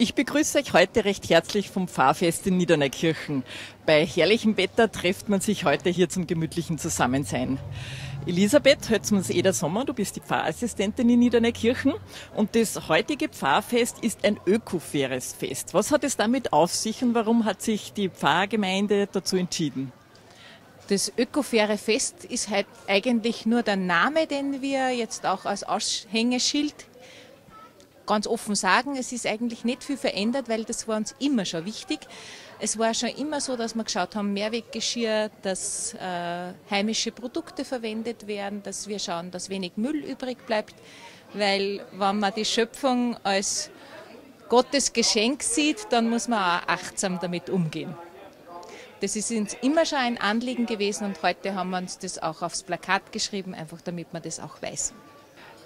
Ich begrüße euch heute recht herzlich vom Pfarrfest in Niederneukirchen. Bei herrlichem Wetter trifft man sich heute hier zum gemütlichen Zusammensein. Elisabeth, uns eh Sommer, du bist die Pfarrassistentin in Niederneukirchen und das heutige Pfarrfest ist ein ökofaires Fest. Was hat es damit auf sich und warum hat sich die Pfarrgemeinde dazu entschieden? Das ökofaire Fest ist halt eigentlich nur der Name, den wir jetzt auch als Aushängeschild ganz offen sagen, es ist eigentlich nicht viel verändert, weil das war uns immer schon wichtig. Es war schon immer so, dass wir geschaut haben, Mehrweggeschirr, dass äh, heimische Produkte verwendet werden, dass wir schauen, dass wenig Müll übrig bleibt, weil wenn man die Schöpfung als Gottes Geschenk sieht, dann muss man auch achtsam damit umgehen. Das ist uns immer schon ein Anliegen gewesen und heute haben wir uns das auch aufs Plakat geschrieben, einfach damit man das auch weiß.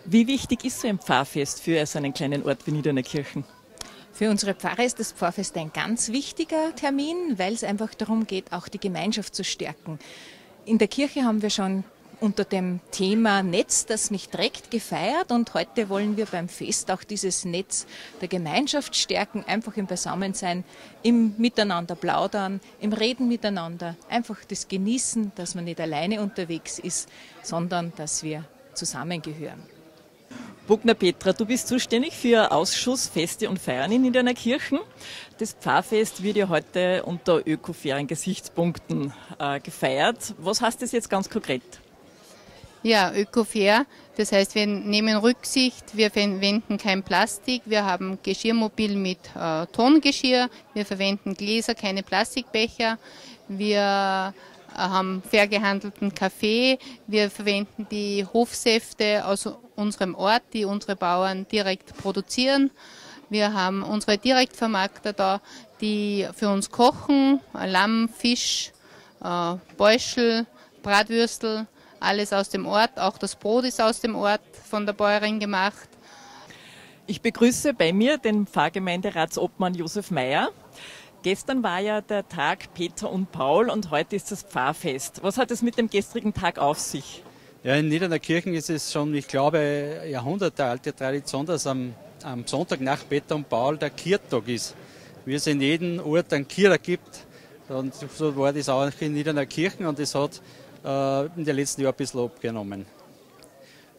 Wie wichtig ist so ein Pfarrfest für so einen kleinen Ort wie Niederneukirchen? Für unsere Pfarrer ist das Pfarrfest ein ganz wichtiger Termin, weil es einfach darum geht, auch die Gemeinschaft zu stärken. In der Kirche haben wir schon unter dem Thema Netz, das mich trägt, gefeiert und heute wollen wir beim Fest auch dieses Netz der Gemeinschaft stärken, einfach im Beisammensein, im Miteinander plaudern, im Reden miteinander, einfach das Genießen, dass man nicht alleine unterwegs ist, sondern dass wir zusammengehören. Bugner Petra, du bist zuständig für Ausschuss, Feste und Feiern in Niederneukirchen. Das Pfarrfest wird ja heute unter ökofairen Gesichtspunkten äh, gefeiert. Was heißt das jetzt ganz konkret? Ja, ökofair. Das heißt, wir nehmen Rücksicht, wir verwenden kein Plastik, wir haben Geschirrmobil mit äh, Tongeschirr, wir verwenden Gläser, keine Plastikbecher, wir haben fair gehandelten Kaffee. Wir verwenden die Hofsäfte aus unserem Ort, die unsere Bauern direkt produzieren. Wir haben unsere Direktvermarkter da, die für uns kochen, Lamm, Fisch, äh, Beuschel, Bratwürstel, alles aus dem Ort. Auch das Brot ist aus dem Ort von der Bäuerin gemacht. Ich begrüße bei mir den Pfarrgemeinderatsobmann Josef Meyer. Gestern war ja der Tag Peter und Paul und heute ist das Pfarrfest. Was hat es mit dem gestrigen Tag auf sich? Ja, in Niedernerkirchen ist es schon, ich glaube, Jahrhunderte alte Tradition, dass am, am Sonntag nach Peter und Paul der Kirtag ist. Wie es in jedem Ort einen Kierer gibt. Und so war das auch in Niedernerkirchen und das hat äh, in den letzten Jahren ein bisschen abgenommen.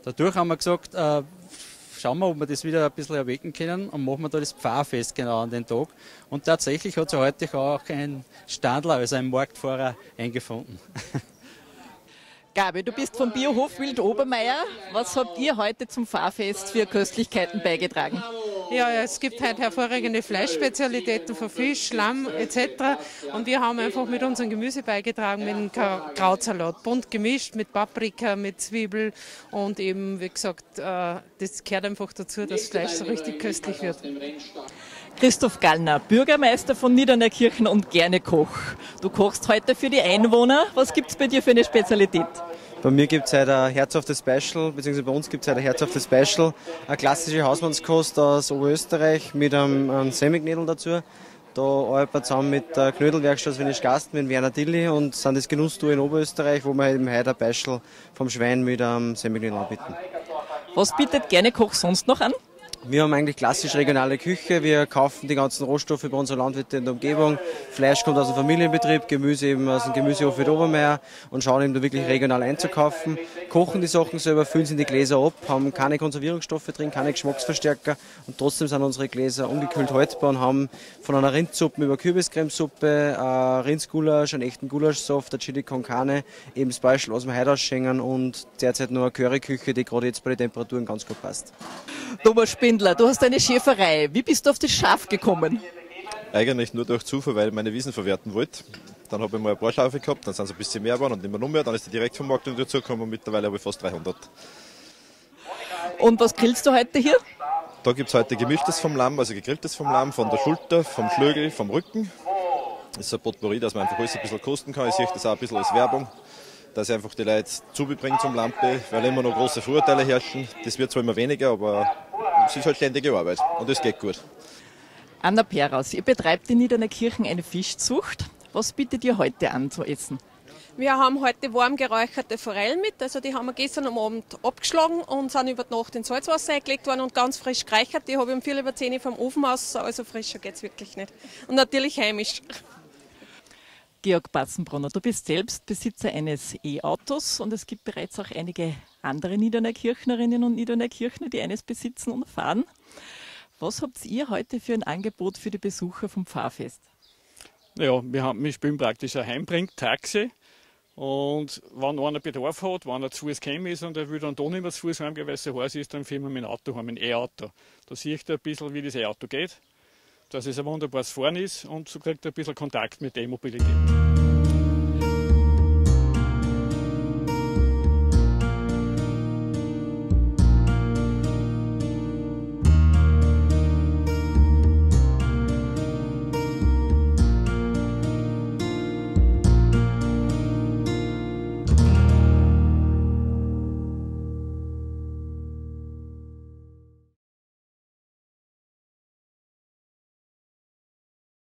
Dadurch haben wir gesagt, äh, schauen wir, ob wir das wieder ein bisschen erwecken können und machen wir da das Pfarrfest genau an den Tag. Und tatsächlich hat sich heute auch ein Standler, also ein Marktfahrer, eingefunden. Gabi, du bist vom Biohof Wild Obermeier. Was habt ihr heute zum Pfarrfest für Köstlichkeiten beigetragen? Ja, es gibt halt hervorragende Fleischspezialitäten von Fisch, Lamm etc. Und wir haben einfach mit unserem Gemüse beigetragen, mit einem Krautsalat. Bunt gemischt mit Paprika, mit Zwiebel und eben, wie gesagt, äh, das gehört einfach dazu, dass Fleisch so richtig köstlich wird. Christoph Gallner, Bürgermeister von Niederneukirchen und gerne Koch. Du kochst heute für die Einwohner. Was gibt es bei dir für eine Spezialität? Bei mir gibt es heute ein Herz auf das Special, beziehungsweise bei uns gibt es heute ein Herz auf das Special. Eine klassische Hausmannskost aus Oberösterreich mit einem, einem Semmelknödel dazu. Da arbeiten wir zusammen mit der Knödelwerkstatt Wiener Gast, mit Werner Dilli und sind das Genusstour in Oberösterreich, wo wir eben heute ein Special vom Schwein mit einem Semmelknödel anbieten. Was bietet gerne Koch sonst noch an? Wir haben eigentlich klassisch regionale Küche. Wir kaufen die ganzen Rohstoffe bei unseren Landwirten in der Umgebung. Fleisch kommt aus dem Familienbetrieb, Gemüse eben aus dem Gemüsehof in Obermeier und schauen eben da wirklich regional einzukaufen. Kochen die Sachen selber, füllen sie in die Gläser ab, haben keine Konservierungsstoffe drin, keine Geschmacksverstärker und trotzdem sind unsere Gläser ungekühlt haltbar und haben von einer Rindsuppe über Kürbiscremesuppe, äh, Rindsgulasch, einen echten Gulaschsaft, der Chili con Carne, eben das Beispiel aus dem Heide ausschenken und derzeit nur eine Curryküche, die gerade jetzt bei den Temperaturen ganz gut passt. Thomas Spindler, du hast eine Schäferei. Wie bist du auf das Schaf gekommen? Eigentlich nur durch Zufall, weil ich meine Wiesen verwerten wollte. Dann habe ich mal ein paar Schafe gehabt, dann sind es ein bisschen mehr geworden und immer noch mehr. Dann ist die Direktvermarktung dazugekommen und mittlerweile habe ich fast 300. Und was grillst du heute hier? Da gibt es heute gemischtes vom Lamm, also gegrilltes vom Lamm, von der Schulter, vom Flügel, vom Rücken. Das ist ein Potpourri, dass man einfach alles ein bisschen kosten kann. Ich sehe das auch ein bisschen als Werbung dass ich einfach die Leute zubringe zum Lampe, weil immer noch große Vorurteile herrschen. Das wird zwar immer weniger, aber es ist halt ständige Arbeit und es geht gut. Anna Peraus, ihr betreibt in Niederneukirchen eine Fischzucht. Was bietet ihr heute an zu essen? Wir haben heute warm geräucherte Forellen mit, also die haben wir gestern am Abend abgeschlagen und sind über die Nacht in Salzwasser eingelegt worden und ganz frisch gereichert. Die habe ich um 4 über 10 vom Ofen aus, also frischer geht es wirklich nicht. Und natürlich heimisch. Georg Batzenbronner, du bist selbst Besitzer eines E-Autos und es gibt bereits auch einige andere Niederneukirchnerinnen und Niederneukirchner, die eines besitzen und fahren. Was habt ihr heute für ein Angebot für die Besucher vom Fahrfest? Ja, wir, haben, wir spielen praktisch ein Heimbring-Taxi. Und wenn einer Bedarf hat, wenn er zu Fuß gekommen ist und er will dann doch nicht mehr zu Fuß heimgehen, weil es so heiß ist, dann fahren wir mit Auto heim, dem E-Auto. Da sieht er ein bisschen, wie das E-Auto geht, dass es ein wunderbares Fahren ist und so kriegt er ein bisschen Kontakt mit der E-Mobilität.